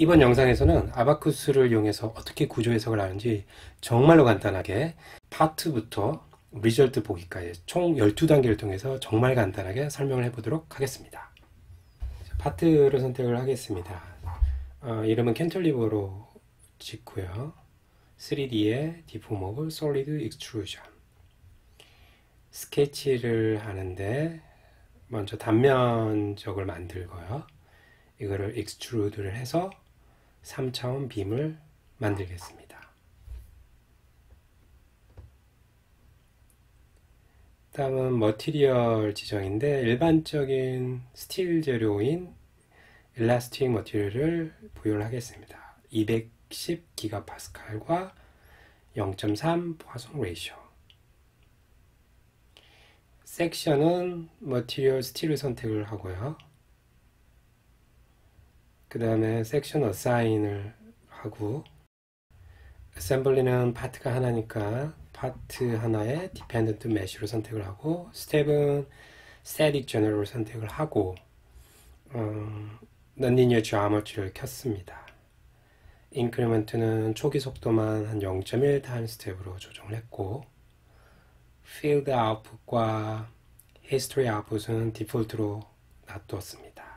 이번 영상에서는 Abaqus를 이용해서 어떻게 구조 해석을 하는지 정말로 간단하게 파트부터 result 보기까지 총 12단계를 통해서 정말 간단하게 설명을 해보도록 하겠습니다. 파트를 선택을 하겠습니다. 어, 이름은 cantilever로 짓고요. 3D의 deformable solid extrusion 스케치를 하는데 먼저 단면적을 만들고요. 이거를 extrude를 해서 3차원 빔을 만들겠습니다. 다음은 material 지정인데 일반적인 스틸 재료인 elastic material을 부여를 하겠습니다. 210 기가파스칼과 0.3 Poisson ratio 섹션은 material steel을 선택을 하고요. 그 다음에 section assign을 하고 assembly는 파트가 하나니까 파트 하나에 dependent mesh로 선택을 하고 스텝은 static general 선택을 하고 음, non-linear geometry를 켰습니다. increment는 초기 속도만 한 0.1 time step으로 조정을 했고 field output과 history output은 디폴트로 놔두었습니다.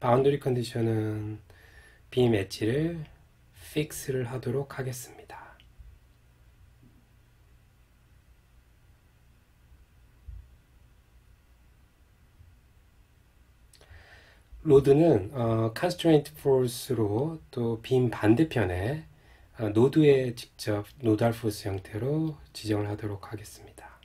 boundary condition은 빔 엣지를 픽스를 하도록 하겠습니다. load는 어, concentrated force로 또 빔 반대편에 어, 노드에 직접 nodal force 형태로 지정을 하도록 하겠습니다.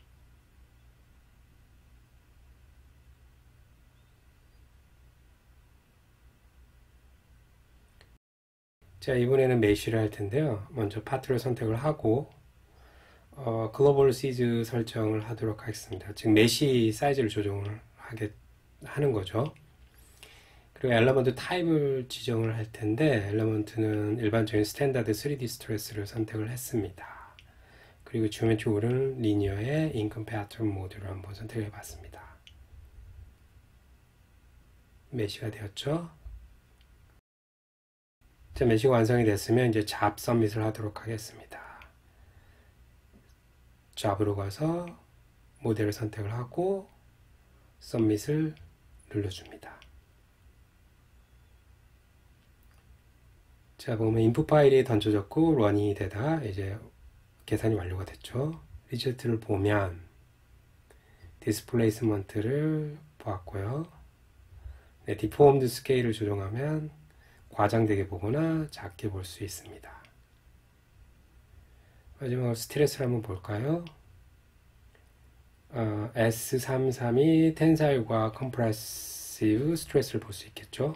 자 이번에는 mesh를 할 텐데요. 먼저 파트를 선택을 하고 어, global seeds 설정을 하도록 하겠습니다. 즉 mesh size를 조정을 하게 하는 거죠. 그리고 element type을 지정을 할 텐데 element는 일반적인 스탠다드 3D 스트레스를 선택을 했습니다. 그리고 오더는 linear의 incompatible mode를 한번 선택해 봤습니다. mesh가 되었죠 자, mesh가 완성이 됐으면 이제 job submit을 하도록 하겠습니다. job으로 가서 모델을 선택을 하고 submit을 눌러줍니다. 자, 보면 input 파일이 던져졌고 run이 되다 이제 계산이 완료가 됐죠. result를 보면 displacement를 보았고요. 네, deformed scale을 조정하면 과장되게 보거나 작게 볼 수 있습니다. 마지막으로 stress를 한번 볼까요? 어, S33이 텐사일과 컴프레시브 스트레스를 볼 수 있겠죠.